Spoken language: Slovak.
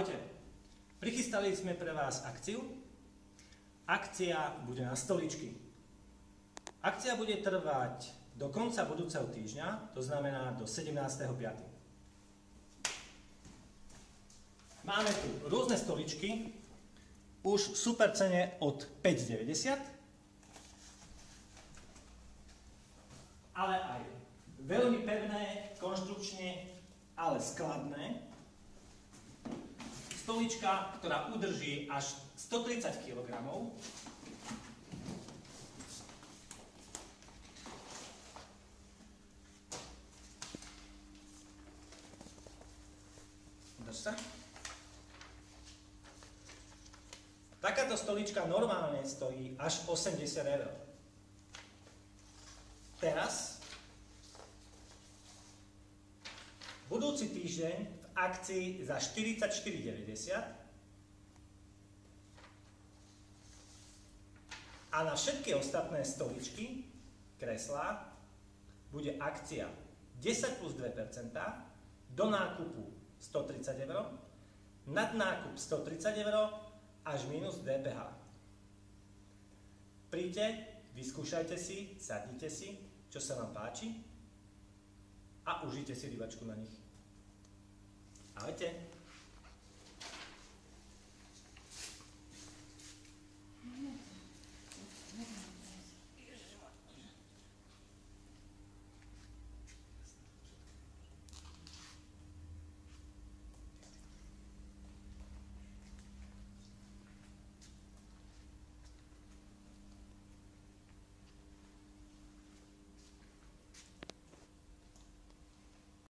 Ahojte. Prichystali sme pre vás akciu. Akcia bude na stoličky. Akcia bude trvať do konca budúceho týždňa, to znamená do 17.5. Máme tu rôzne stoličky, už v super cene od 5,90, ale aj veľmi pevné, konštrukčne, ale skladné, stolička, ktorá udrží až 130 kg. Drž sa. Takáto stolička normálne stojí až 80 eur. Teraz, budúci týždeň, akcii za 44,90 a na všetky ostatné stoličky, kreslá, bude akcia 10 plus 2% do nákupu 130 eur, nad nákup 130 eur až minus DPH. Príďte, vyskúšajte si, sadnite si, čo sa vám páči a užite si rybačku na nich. Ahojte.